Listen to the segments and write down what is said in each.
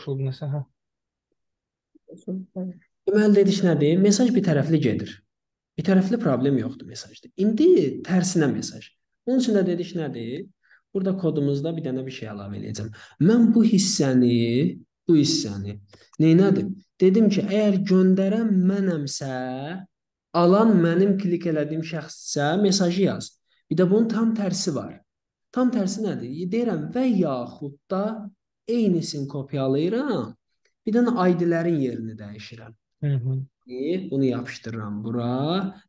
Qoşuldu nəsə, hə. Deməli dediş nədir? Mesaj bir tərəfli gedir. Bir tərəfli problem yoxdur mesajda. İndi tərsinə mesaj. Onun üçün də dediş nədir? Burada kodumuzda bir dənə bir şey əlavə edəcəm. Mən bu hissəni, bu hissəni neynədim? Dedim ki, əgər göndərən mənəmsə, alan mənim klik elədiyim şəxssə mesajı yaz. Bir də bunun tam tərsi var. Tam tərsi nədir? Deyirəm və yaxud da eynisini kopyalayıram. Bir dənə ID-lərin yerini dəyişirəm. Hı -hı. Bunu yapışdırıram bura.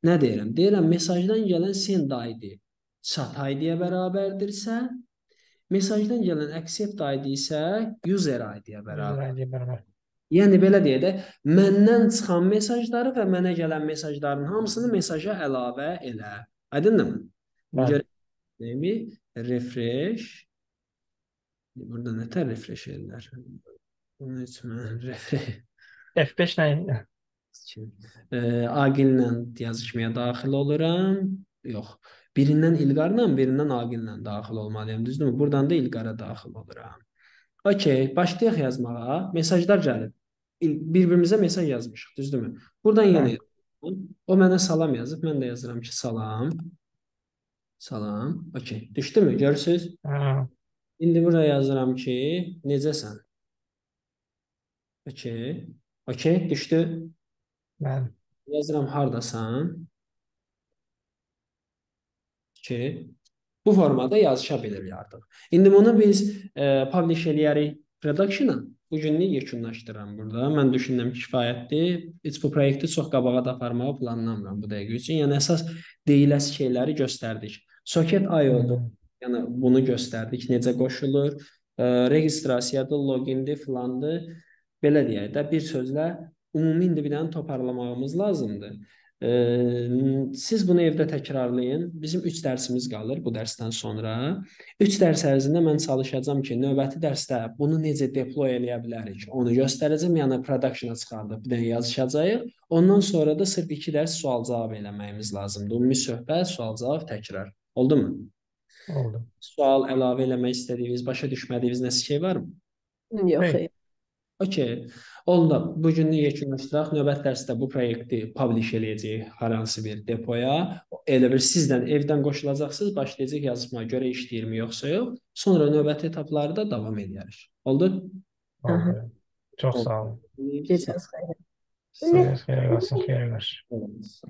Nə deyirəm? Deyirəm mesajdan gələn send ID chat ID-yə bərabərdirsə, mesajdan gələn accept ID isə user ID-yə bərabərdir. Yəni belə deyək də, məndən çıxan mesajları və mənə gələn mesajların hamısını mesaja əlavə elə. Aydındır? Bəli. Neymi? Refresh. Burada nətər refresh edirlər? Bunun üçün mən refresh F5 nə? e, Agillə yazışmaya daxil oluram. Yox. Birindən İlqarla, birindən Agillə daxil olmalıyam, düzdürmü? Buradan da İlqara daxil oluram. Okay, başlayaq yazmağa. Mesajlar gəlib. Bir-birimizə mesaj yazmışıq, düzdürmü? Buradan yenə o mənə salam yazıb, mən də yazıram ki, salam. Salam. Okay, düşdümü? Görürsüz? Hə. İndi buraya yazıram ki, necəsən? Okay. Okay, düşdü. Bəli. Yazıram hardasan. Okay. Bu formada yazışa bilirik artıq. İndi bunu biz e, publish eləyərik production-a. Bu günlük yekunlaşdıram burada. Mən düşündüm kifayətdir. Heç bu proyekti çox qabağa da aparmağı planlamıram bu dəqiqə üçün. Yəni əsas deyiləsi şeyləri göstərdik. Socket IO-dur. Yəni bunu göstərdik, necə qoşulur. E, registrasiyadır, logindir, filandır. Belə deyək də bir sözlə ümumi indi bir dənə toparlamağımız lazımdır. Siz bunu evdə təkrarlayın. Bizim 3 dərsimiz qalır bu dərsdən sonra. 3 dərs ərzində mən çalışacağam ki, növbəti dərsdə bunu necə deploy eləyə bilərik, onu göstərəcəm. Yəni production-a çıxardıb bir dənə yazışacağıq. Ondan sonra da sırf 2 dərs sual-cavab eləməyimiz lazımdır. Ümumi söhbət, sual-cavab, təkrar. Oldumu? Oldu. Sual əlavə eləmək istədiyiniz, başa düşmədiyiniz nəsə şey varmı? Yox, xeyr. Okay. Onda bu günlük yekunlaşdıraq. Növbəti dərsdə bu proyekti publish eləyəcəyik hər hansı bir depoya. Elə bir sizdən evdən qoşulacaqsınız, başlayacaq yazışmağa görə işləyirmi yoxsa yox. Sonra növbəti etaplarda davam edərik. Oldu? Oldu. Çox sağ olun. Gecəniz xeyir. Sizə xeyir olsun, xeyir olsun.